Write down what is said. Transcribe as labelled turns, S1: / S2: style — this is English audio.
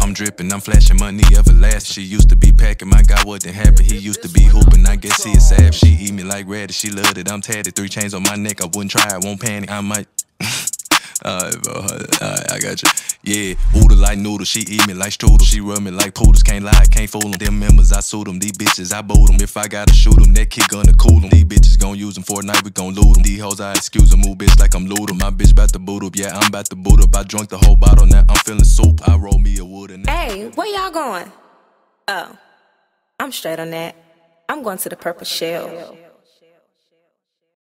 S1: I'm dripping, I'm flashing money everlasting. She used to be packing, my guy wasn't happy. He used to be hooping, I guess he is sad. She eat me like radish, she loved it. I'm tatted, three chains on my neck. I wouldn't try, I won't panic. I might. Alright, bro. Alright, I got you. Yeah, oodle like noodle. She eat me like strudel. She rub me like poodles. Can't lie, can't fool them. Them members, I suit them. These bitches, I boot them. If I gotta shoot them, that kid gonna cool them. These bitches gon' use them for night, we gon' loot them. These hoes, I excuse them. Move bitch like I'm loot 'em. My bitch bout to boot up. Yeah, I'm about to boot up. I drunk the whole bottle, now I'm feeling soup. I roll me a wood and
S2: Hey, where y'all going? Oh, I'm straight on that. I'm going to the purple shell.